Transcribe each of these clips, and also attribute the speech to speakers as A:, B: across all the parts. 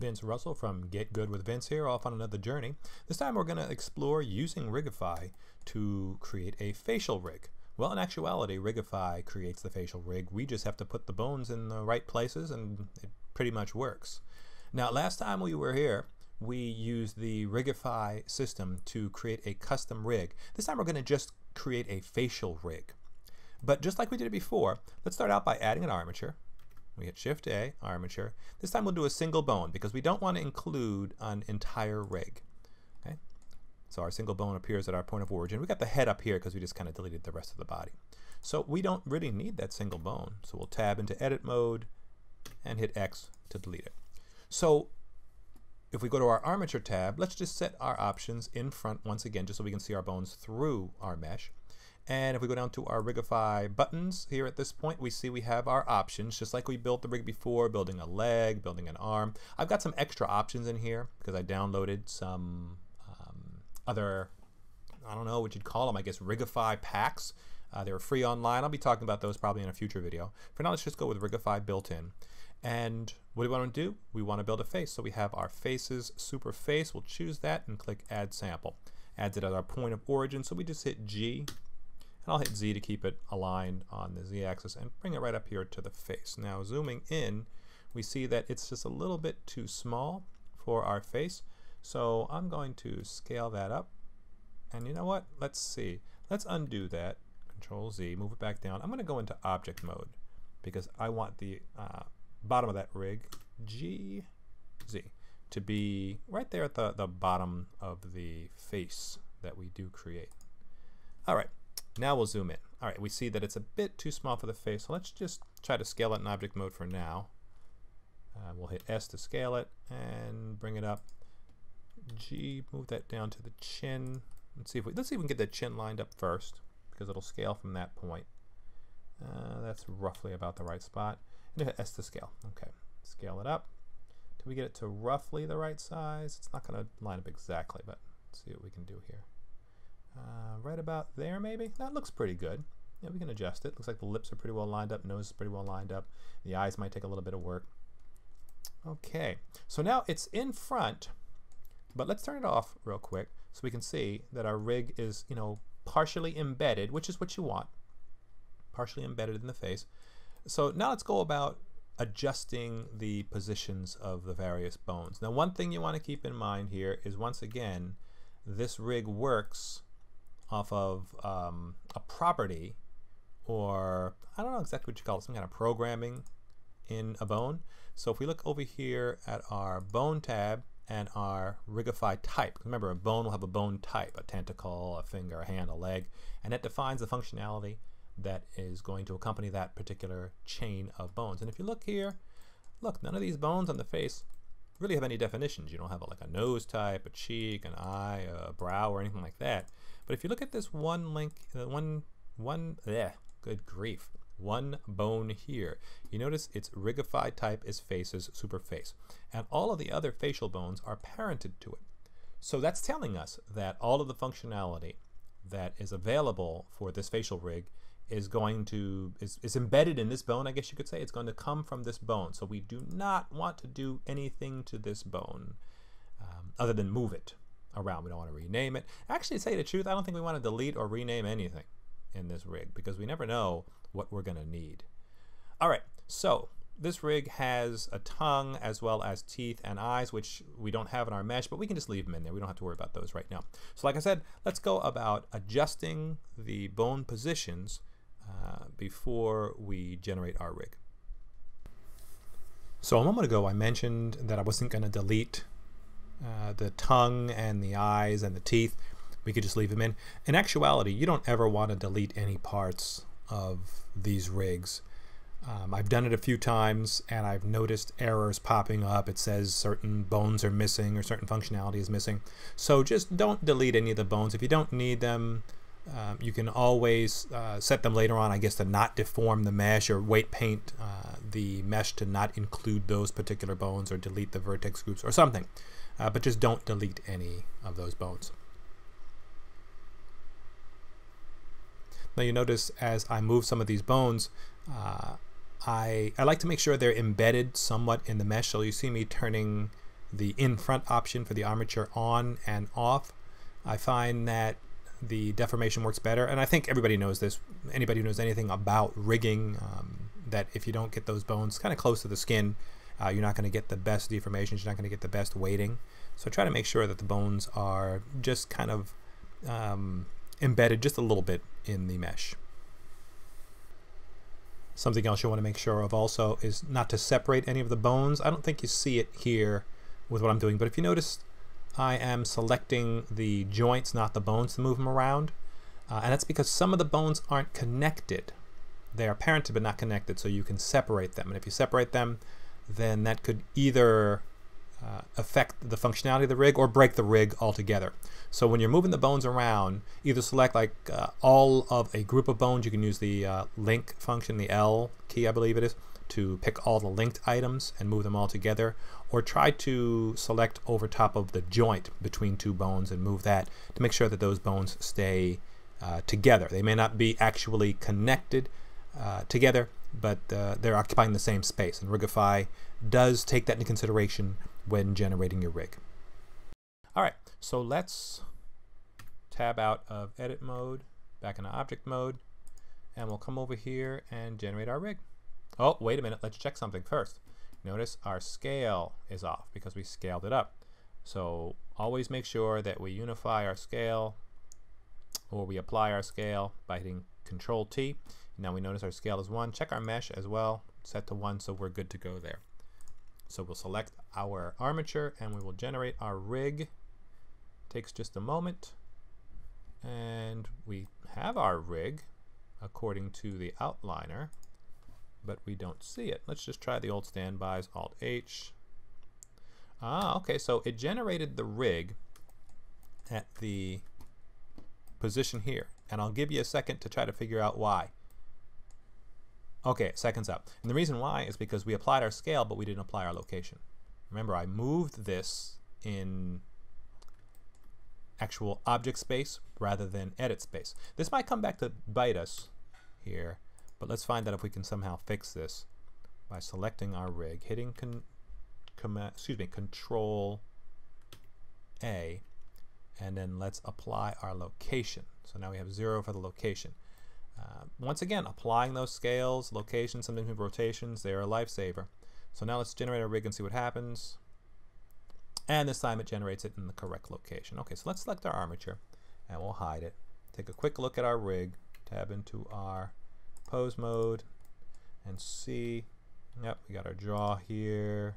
A: Vince Russell from Get Good with Vince here, off on another journey. This time we're going to explore using Rigify to create a facial rig. Well, in actuality, Rigify creates the facial rig. We just have to put the bones in the right places and it pretty much works. Now, last time we were here, we used the Rigify system to create a custom rig. This time we're going to just create a facial rig. But just like we did it before, let's start out by adding an armature. We hit Shift A, armature. This time we'll do a single bone because we don't want to include an entire rig. Okay, So our single bone appears at our point of origin. We got the head up here because we just kind of deleted the rest of the body. So we don't really need that single bone. So we'll tab into edit mode and hit X to delete it. So if we go to our armature tab, let's just set our options in front once again just so we can see our bones through our mesh. And if we go down to our Rigify buttons here at this point, we see we have our options, just like we built the rig before, building a leg, building an arm. I've got some extra options in here because I downloaded some um, other, I don't know what you'd call them, I guess Rigify packs. Uh, they were free online. I'll be talking about those probably in a future video. For now, let's just go with Rigify built in. And what do we want to do? We want to build a face. So we have our faces super face. We'll choose that and click add sample. Adds it as our point of origin. So we just hit G I'll hit Z to keep it aligned on the Z axis and bring it right up here to the face. Now zooming in, we see that it's just a little bit too small for our face. So I'm going to scale that up. And you know what? Let's see. Let's undo that. Control Z, move it back down. I'm going to go into object mode because I want the uh, bottom of that rig, G, Z, to be right there at the, the bottom of the face that we do create. All right, now we'll zoom in. All right, we see that it's a bit too small for the face, so let's just try to scale it in object mode for now. Uh, we'll hit S to scale it and bring it up. G, move that down to the chin. Let's see if we let's see if we can get the chin lined up first because it'll scale from that point. Uh, that's roughly about the right spot. And hit S to scale. Okay, scale it up. Till we get it to roughly the right size. It's not going to line up exactly, but let's see what we can do here. Uh, right about there, maybe? That looks pretty good. Yeah, we can adjust it. Looks like the lips are pretty well lined up, nose is pretty well lined up. The eyes might take a little bit of work. Okay, so now it's in front, but let's turn it off real quick so we can see that our rig is, you know, partially embedded, which is what you want. Partially embedded in the face. So now let's go about adjusting the positions of the various bones. Now one thing you want to keep in mind here is once again, this rig works off of um, a property or I don't know exactly what you call it, some kind of programming in a bone. So if we look over here at our bone tab and our Rigify type, remember a bone will have a bone type, a tentacle, a finger, a hand, a leg, and it defines the functionality that is going to accompany that particular chain of bones. And if you look here, look, none of these bones on the face really have any definitions. You don't have a, like a nose type, a cheek, an eye, a brow, or anything like that. But if you look at this one link, uh, one, one, yeah, good grief, one bone here, you notice its Rigify type is faces superface. And all of the other facial bones are parented to it. So that's telling us that all of the functionality that is available for this facial rig is going to is, is embedded in this bone I guess you could say. It's going to come from this bone. So we do not want to do anything to this bone um, other than move it around. We don't want to rename it. Actually to say the truth I don't think we want to delete or rename anything in this rig because we never know what we're going to need alright so this rig has a tongue as well as teeth and eyes, which we don't have in our mesh, but we can just leave them in there. We don't have to worry about those right now. So like I said, let's go about adjusting the bone positions uh, before we generate our rig. So a moment ago I mentioned that I wasn't going to delete uh, the tongue and the eyes and the teeth. We could just leave them in. In actuality, you don't ever want to delete any parts of these rigs. Um, I've done it a few times and I've noticed errors popping up. It says certain bones are missing or certain functionality is missing. So just don't delete any of the bones. If you don't need them, um, you can always uh, set them later on, I guess, to not deform the mesh or weight paint uh, the mesh to not include those particular bones or delete the vertex groups or something. Uh, but just don't delete any of those bones. Now you notice as I move some of these bones, uh, I, I like to make sure they're embedded somewhat in the mesh. So you see me turning the in front option for the armature on and off. I find that the deformation works better, and I think everybody knows this. Anybody who knows anything about rigging, um, that if you don't get those bones kind of close to the skin, uh, you're not going to get the best deformations, you're not going to get the best weighting. So try to make sure that the bones are just kind of um, embedded just a little bit in the mesh. Something else you want to make sure of also is not to separate any of the bones. I don't think you see it here with what I'm doing, but if you notice, I am selecting the joints, not the bones, to move them around. Uh, and that's because some of the bones aren't connected. They are parented but not connected, so you can separate them. And if you separate them, then that could either uh, affect the functionality of the rig or break the rig altogether. So when you're moving the bones around, either select like uh, all of a group of bones. You can use the uh, link function, the L key, I believe it is, to pick all the linked items and move them all together. Or try to select over top of the joint between two bones and move that to make sure that those bones stay uh, together. They may not be actually connected uh, together, but uh, they're occupying the same space. And Rigify does take that into consideration when generating your rig. All right, so let's tab out of edit mode, back into object mode, and we'll come over here and generate our rig. Oh, wait a minute, let's check something first. Notice our scale is off because we scaled it up. So always make sure that we unify our scale or we apply our scale by hitting Control T. Now we notice our scale is 1. Check our mesh as well, set to 1 so we're good to go there. So we'll select our armature and we will generate our rig. Takes just a moment. And we have our rig according to the outliner, but we don't see it. Let's just try the old standbys, Alt H. Ah, okay, so it generated the rig at the position here. And I'll give you a second to try to figure out why. Okay, seconds up. And the reason why is because we applied our scale, but we didn't apply our location. Remember, I moved this in actual object space rather than edit space. This might come back to bite us here, but let's find out if we can somehow fix this by selecting our rig, hitting con excuse me, Control A, and then let's apply our location. So now we have zero for the location. Uh, once again, applying those scales, locations, sometimes with rotations, they're a lifesaver. So now let's generate a rig and see what happens. And this time it generates it in the correct location. Okay, so let's select our armature and we'll hide it. Take a quick look at our rig, tab into our pose mode and see, yep, we got our jaw here,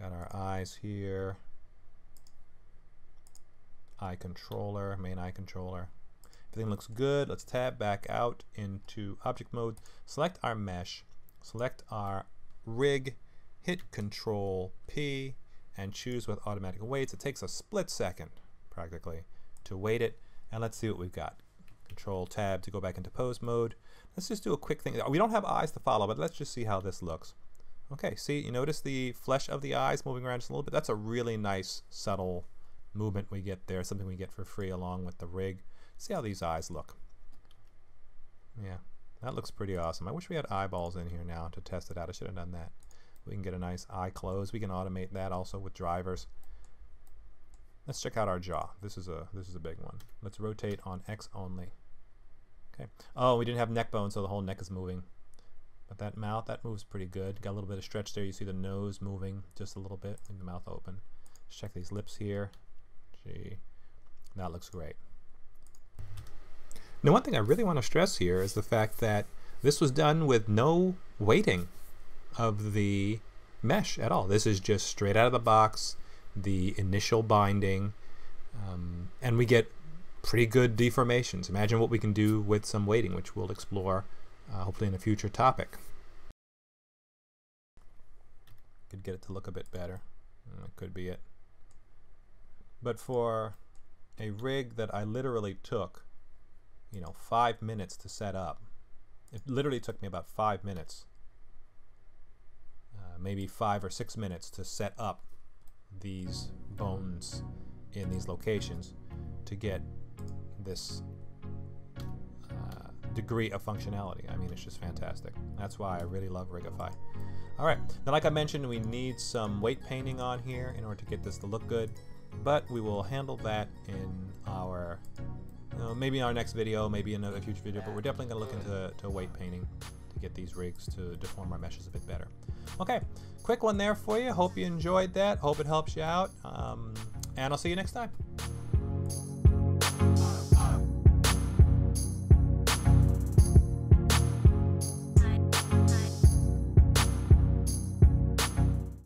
A: got our eyes here, eye controller, main eye controller, Everything looks good. Let's tab back out into object mode, select our mesh, select our rig, hit control P, and choose with automatic weights. It takes a split second practically to weight it. And let's see what we've got. Control tab to go back into pose mode. Let's just do a quick thing. We don't have eyes to follow, but let's just see how this looks. Okay, see, you notice the flesh of the eyes moving around just a little bit? That's a really nice, subtle movement we get there, something we get for free along with the rig. See how these eyes look. Yeah, that looks pretty awesome. I wish we had eyeballs in here now to test it out. I should have done that. We can get a nice eye close. We can automate that also with drivers. Let's check out our jaw. This is a this is a big one. Let's rotate on X only. Okay. Oh, we didn't have neck bone, so the whole neck is moving. But that mouth, that moves pretty good. Got a little bit of stretch there. You see the nose moving just a little bit, and the mouth open. Let's check these lips here. Gee, that looks great. Now one thing I really want to stress here is the fact that this was done with no weighting of the mesh at all. This is just straight out of the box, the initial binding, um, and we get pretty good deformations. Imagine what we can do with some weighting, which we'll explore uh, hopefully in a future topic. Could get it to look a bit better. Mm, that could be it. But for a rig that I literally took you know, five minutes to set up. It literally took me about five minutes, uh, maybe five or six minutes to set up these bones in these locations to get this uh, degree of functionality. I mean, it's just fantastic. That's why I really love Rigify. All right, now like I mentioned, we need some weight painting on here in order to get this to look good, but we will handle that in our, know, maybe in our next video, maybe in a future video, but we're definitely gonna look into to weight painting to get these rigs to deform our meshes a bit better. Okay, quick one there for you. Hope you enjoyed that. Hope it helps you out. Um, and I'll see you next time.